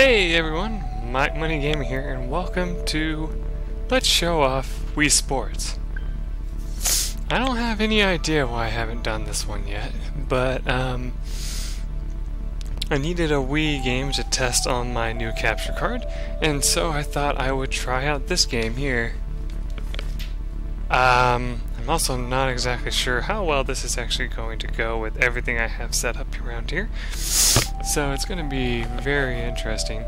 Hey everyone, Mike Money Gaming here, and welcome to Let's Show Off Wii Sports. I don't have any idea why I haven't done this one yet, but um, I needed a Wii game to test on my new capture card, and so I thought I would try out this game here. Um, I'm also not exactly sure how well this is actually going to go with everything I have set up around here. So it's going to be very interesting.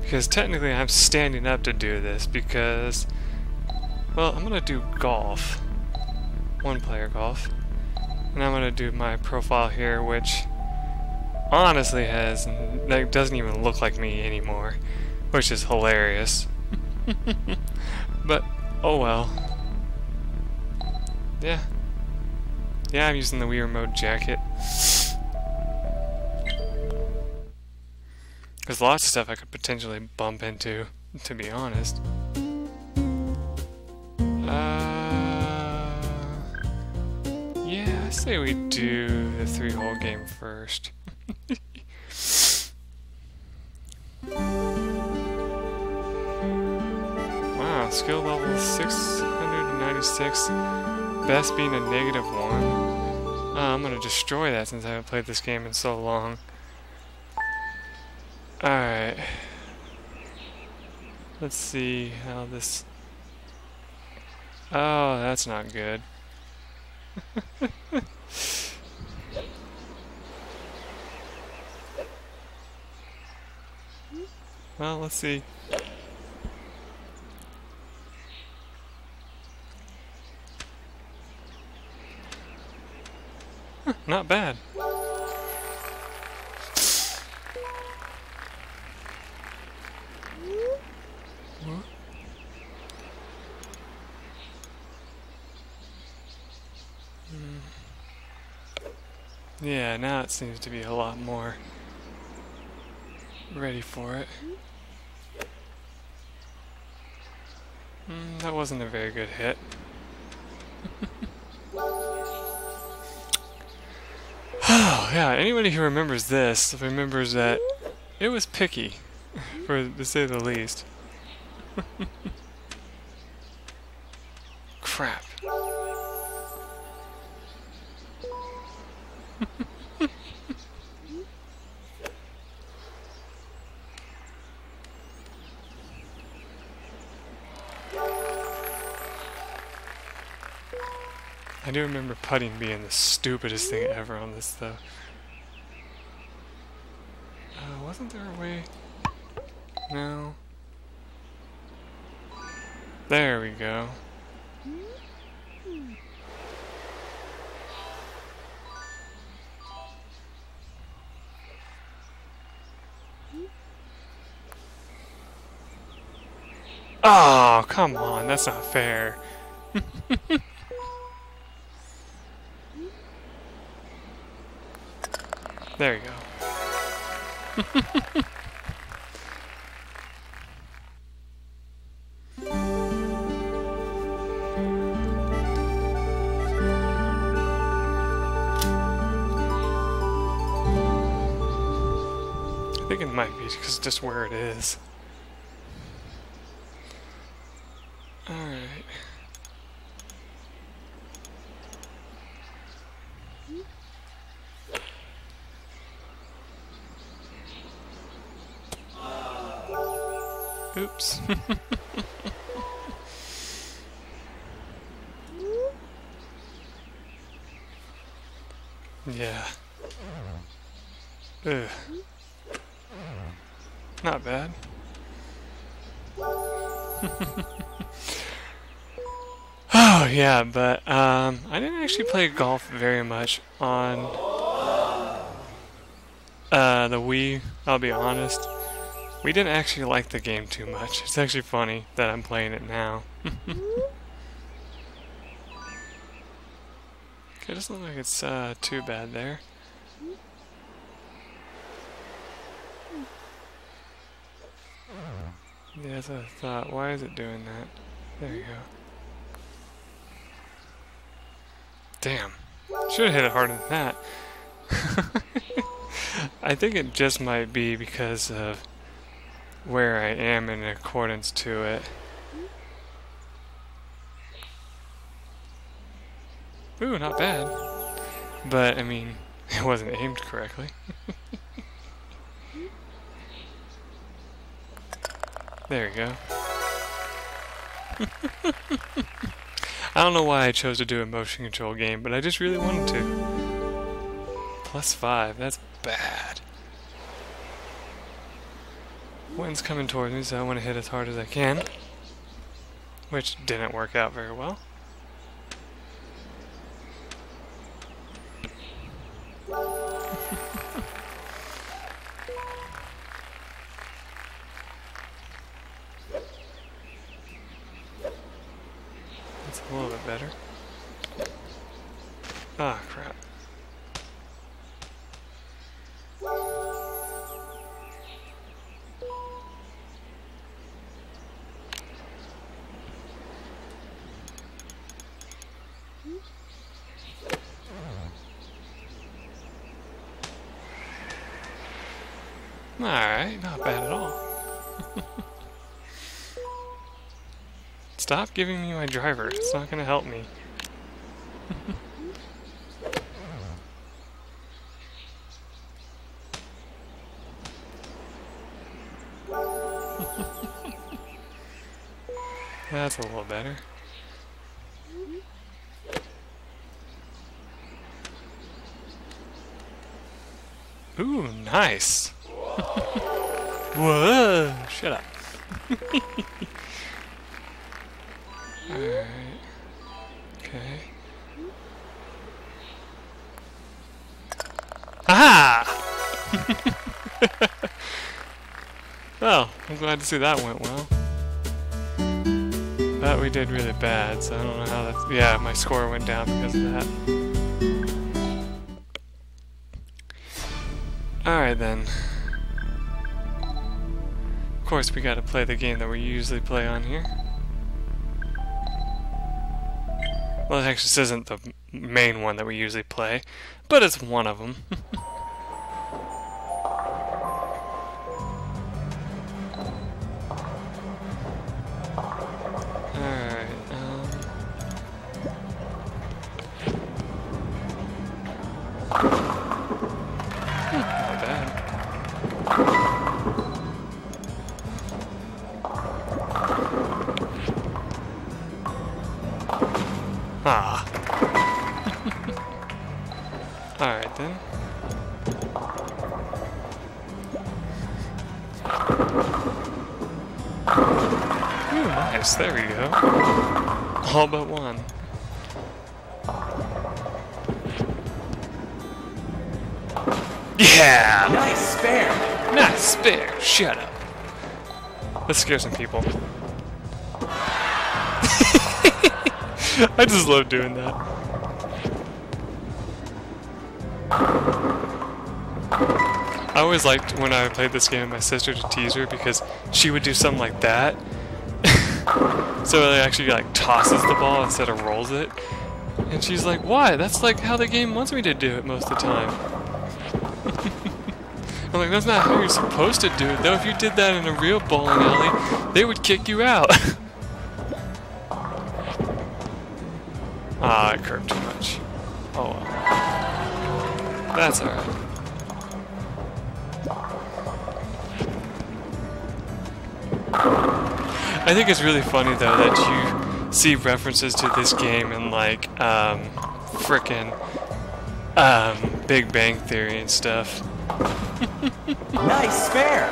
Because technically I'm standing up to do this because, well, I'm going to do golf. One player golf. And I'm going to do my profile here, which honestly has, that doesn't even look like me anymore. Which is hilarious. but, oh well. Yeah. Yeah, I'm using the Wii Remote jacket. There's lots of stuff I could potentially bump into, to be honest. Uh, yeah, I say we do the three-hole game first. wow, skill level 696, best being a negative one. Uh, I'm gonna destroy that since I haven't played this game in so long. Alright. Let's see how this... Oh, that's not good. well, let's see. Not bad. Yeah, now it seems to be a lot more ready for it. Mm, that wasn't a very good hit. Yeah, anybody who remembers this remembers that it was picky, for to say the least. Crap. I do remember putting being the stupidest thing ever on this, though. Wasn't there a way? No. There we go. Oh, come on, that's not fair. there you go. I think it might be because just where it is. Alright. Oops. yeah. Ugh. Not bad. oh yeah, but um, I didn't actually play golf very much on uh, the Wii. I'll be honest. We didn't actually like the game too much. It's actually funny that I'm playing it now. it doesn't look like it's uh, too bad there. Yeah, that's what I thought. Why is it doing that? There you go. Damn. Should have hit it harder than that. I think it just might be because of where I am in accordance to it. Ooh, not bad. But, I mean, it wasn't aimed correctly. there you go. I don't know why I chose to do a motion control game, but I just really wanted to. Plus five, that's bad. Wind's coming towards me, so I want to hit as hard as I can. Which didn't work out very well. Alright, not bad at all. Stop giving me my driver. It's not going to help me. That's a little better. Ooh, nice. Whoa, shut up. Alright. Okay. Aha! well, I'm glad to see that went well. That we did really bad, so I don't know how that's... Yeah, my score went down because of that. Alright then. Of course, we gotta play the game that we usually play on here. Well, actually, this isn't the main one that we usually play, but it's one of them. All but one. Yeah! Nice spare! Nice spare! Shut up. Let's scare some people. I just love doing that. I always liked when I played this game with my sister to tease her because she would do something like that. so it actually like tosses the ball instead of rolls it. And she's like, why? That's like how the game wants me to do it most of the time. I'm like, that's not how you're supposed to do it though. If you did that in a real bowling alley, they would kick you out. Ah, I curved too much. Oh well. That's alright. I think it's really funny though that you see references to this game in like, um, frickin' um, Big Bang Theory and stuff. nice spare!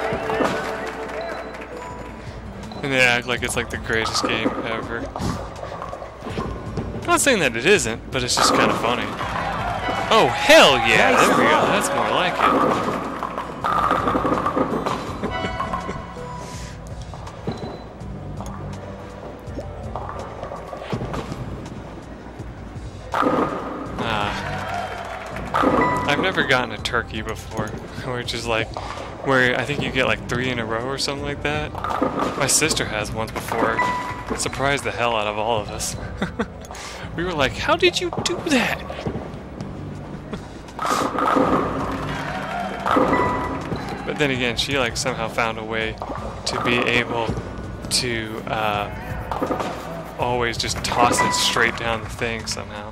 And they act like it's like the greatest game ever. I'm not saying that it isn't, but it's just kind of funny. Oh, hell yeah! Nice there we go. That's more like it. Ah. I've never gotten a turkey before, which is like, where I think you get like three in a row or something like that. My sister has once before. It surprised the hell out of all of us. We were like, how did you do that? But then again, she like somehow found a way to be able to uh, always just toss it straight down the thing somehow.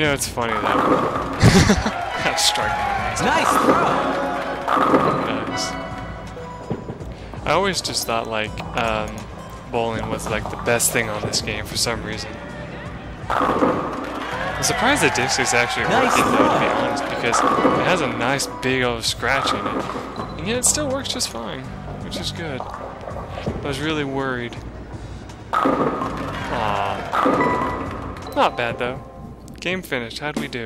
You know, it's funny though. that strike Nice throw. nice. I always just thought like um, bowling was like the best thing on this game for some reason. I'm surprised the disc is actually Nice working though, to be honest, because it has a nice big old scratch in it, and yet it still works just fine, which is good. I was really worried. Aww. Not bad though. Game finished. How'd we do?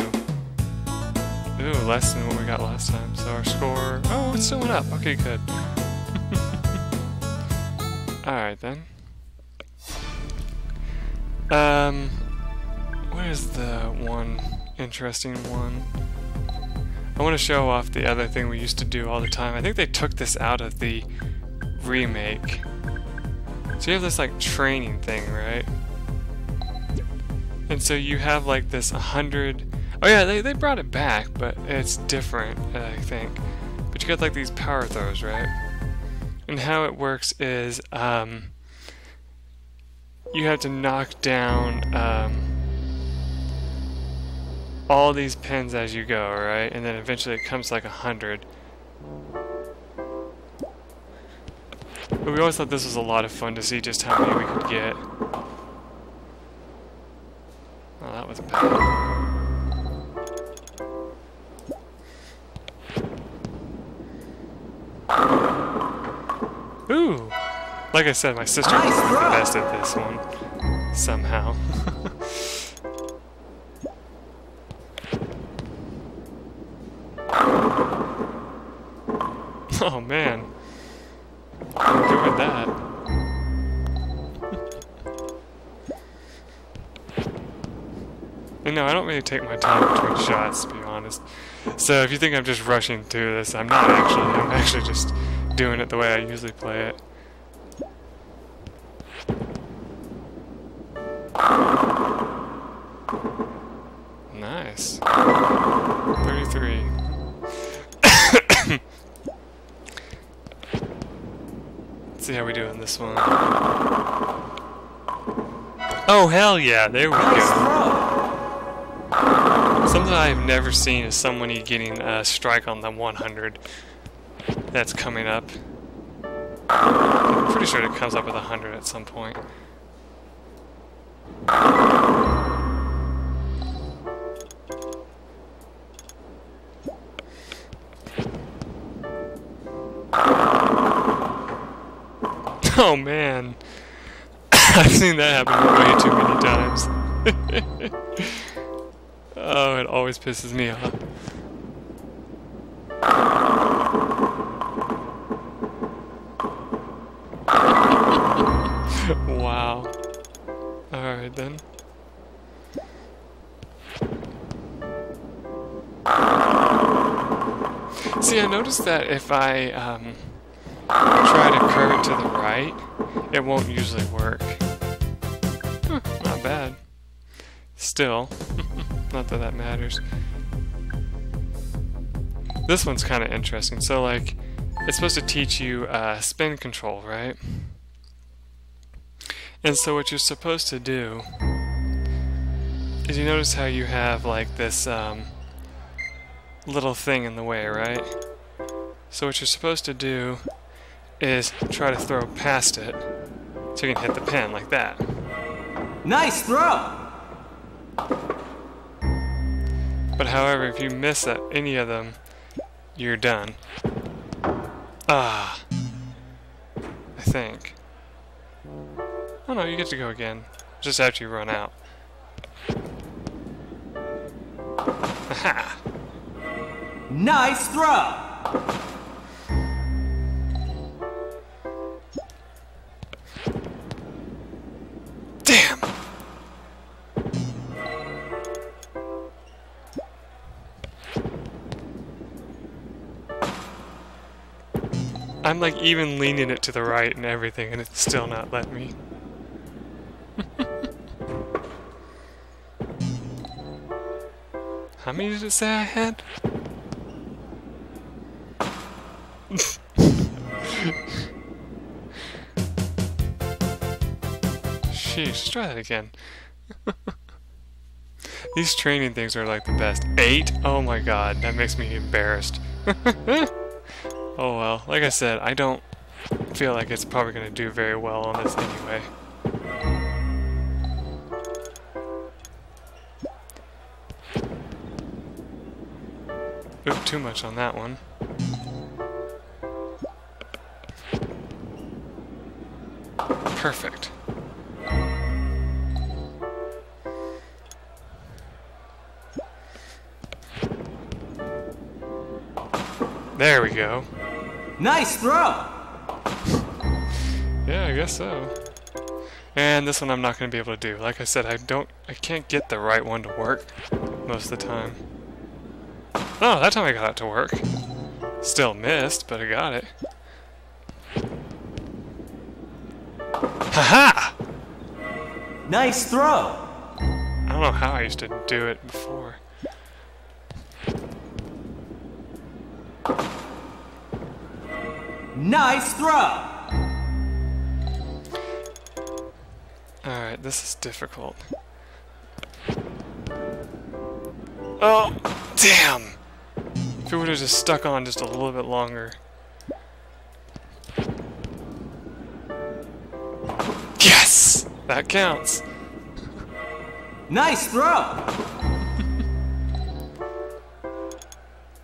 Ooh, less than what we got last time. So our score. Oh, it's still went up. Okay, good. Alright then. Um, what is the one interesting one? I want to show off the other thing we used to do all the time. I think they took this out of the remake. So you have this like training thing, right? And so you have like this 100. Oh yeah, they, they brought it back, but it's different, I think. But you got like these power throws, right? And how it works is um, you have to knock down um, all these pins as you go, right? And then eventually it comes like a hundred. But we always thought this was a lot of fun to see just how many we could get. Like I said, my sister Nice was the best at this one. Somehow. oh man. I'm with that. And no, I don't really take my time between shots, to be honest. So if you think I'm just rushing through this, I'm not actually. I'm actually just doing it the way I usually play it. See how we do in this one. Oh, hell yeah, there we go. Something I've never seen is somebody getting a strike on the 100 that's coming up. I'm pretty sure it comes up with 100 at some point. Oh man. I've seen that happen way too many times. oh, it always pisses me off. wow. Alright then. See, I noticed that if I um, try to curve it to the right, it won't usually work. Not bad. Still, not that that matters. This one's kind of interesting. So, like, it's supposed to teach you uh, spin control, right? And so, what you're supposed to do is you notice how you have like this um, little thing in the way, right? So, what you're supposed to do is try to throw past it so you can hit the pin like that. Nice throw. But however, if you miss at any of them, you're done. Ah. I think. Oh no, you get to go again. Just after you run out. Aha! Nice throw. I'm like even leaning it to the right and everything, and it's still not letting me. How many did it say I had? Sheesh, let's try that again. These training things are like the best. Eight? Oh my god, that makes me embarrassed. oh well, like I said, I don't feel like it's probably going to do very well on this anyway. Oop, too much on that one. Perfect. There we go. Nice throw! Yeah, I guess so. And this one I'm not going to be able to do. Like I said, I don't, I can't get the right one to work most of the time. Oh, that time I got it to work. Still missed, but I got it. Haha! Nice throw! I don't know how I used to do it before. Nice throw! Alright, this is difficult. Oh, damn! If it would have just stuck on just a little bit longer. Yes! That counts. Nice throw!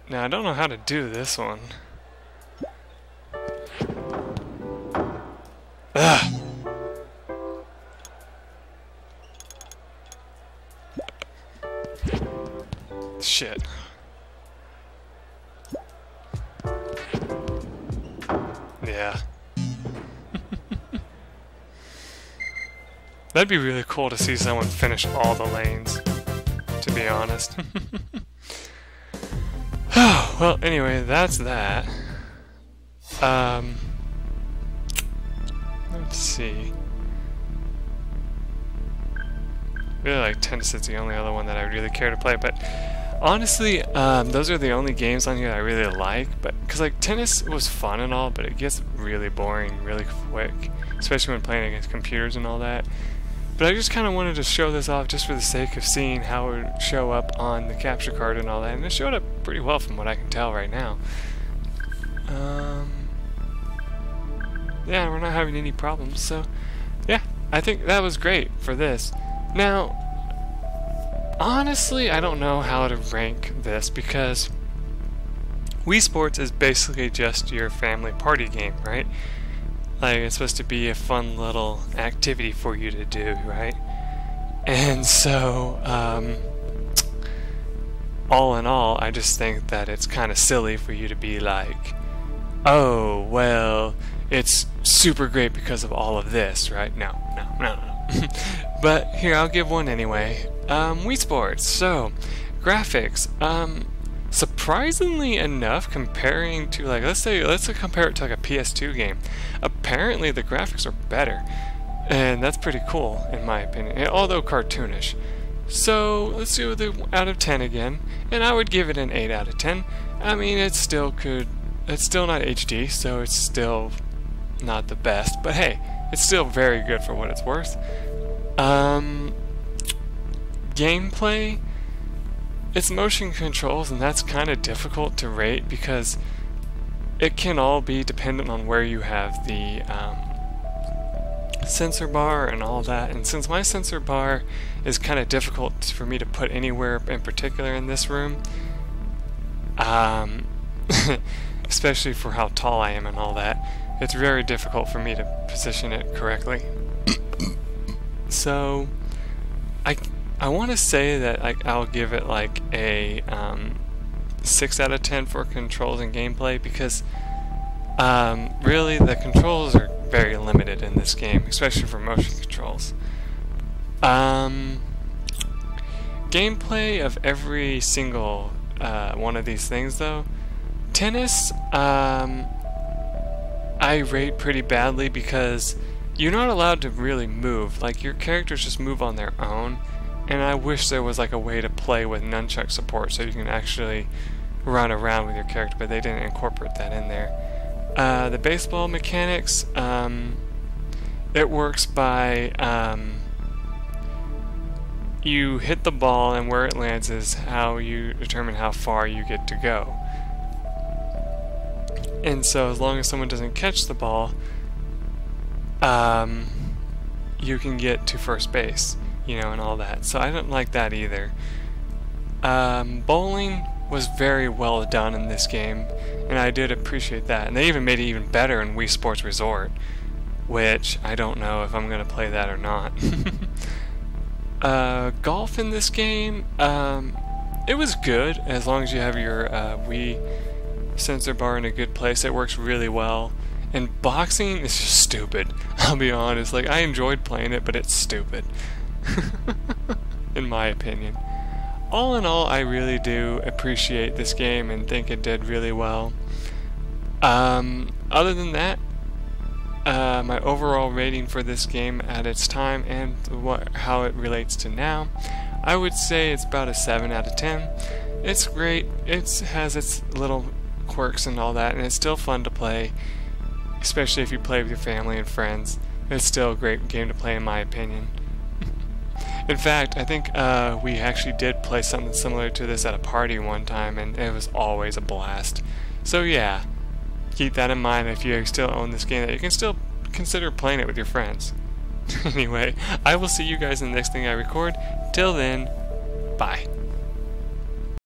Now, I don't know how to do this one. Ugh! Shit. Yeah. That'd be really cool to see someone finish all the lanes, to be honest. well, anyway, that's that. Um, see. really like tennis is the only other one that I really care to play, but honestly, um, those are the only games on here I really like. But because like tennis was fun and all, but it gets really boring really quick, especially when playing against computers and all that. But I just kind of wanted to show this off just for the sake of seeing how it would show up on the capture card and all that, and it showed up pretty well from what I can tell right now. Um, yeah, we're not having any problems, so yeah, I think that was great for this. Now, honestly, I don't know how to rank this because Wii Sports is basically just your family party game, right? Like, it's supposed to be a fun little activity for you to do, right? And so, um, all in all, I just think that it's kind of silly for you to be like, oh, well, it's super great because of all of this, right? No, no, no, no. but here, I'll give one anyway. Um, Wii Sports. So, graphics. Um, surprisingly enough, comparing to like, let's say, let's compare it to like a PS2 game. Apparently, the graphics are better, and that's pretty cool in my opinion. Although cartoonish. So let's do the out of 10 again, and I would give it an 8 out of 10. I mean, it still could, it's still not HD, so it's still not the best, but hey, it's still very good for what it's worth. Um, gameplay, it's motion controls, and that's kind of difficult to rate because it can all be dependent on where you have the um, sensor bar and all that. And since my sensor bar is kind of difficult for me to put anywhere in particular in this room, um, especially for how tall I am and all that, it's very difficult for me to position it correctly. so, I, I want to say that I, I'll give it like a um, 6 out of 10 for controls and gameplay because um, really the controls are very limited in this game, especially for motion controls. Um, gameplay of every single uh, one of these things though, tennis, um, I rate pretty badly because you're not allowed to really move. Like your characters just move on their own, and I wish there was like a way to play with nunchuck support so you can actually run around with your character, but they didn't incorporate that in there. Uh, the baseball mechanics, um, it works by um, you hit the ball and where it lands is how you determine how far you get to go. And so as long as someone doesn't catch the ball, um, you can get to first base, you know, and all that. So I don't like that either. Um, bowling was very well done in this game, and I did appreciate that. And they even made it even better in Wii Sports Resort, which I don't know if I'm going to play that or not. uh, golf in this game, um, it was good as long as you have your uh, Wii sensor bar in a good place. It works really well. And boxing is just stupid. I'll be honest. Like I enjoyed playing it, but it's stupid. in my opinion. All in all, I really do appreciate this game and think it did really well. Um, other than that, uh, my overall rating for this game at its time and what how it relates to now, I would say it's about a 7 out of 10. It's great. It has its little quirks and all that, and it's still fun to play, especially if you play with your family and friends. It's still a great game to play in my opinion. in fact, I think uh, we actually did play something similar to this at a party one time, and it was always a blast. So yeah, keep that in mind if you still own this game, that you can still consider playing it with your friends. anyway, I will see you guys in the next thing I record. Till then, bye.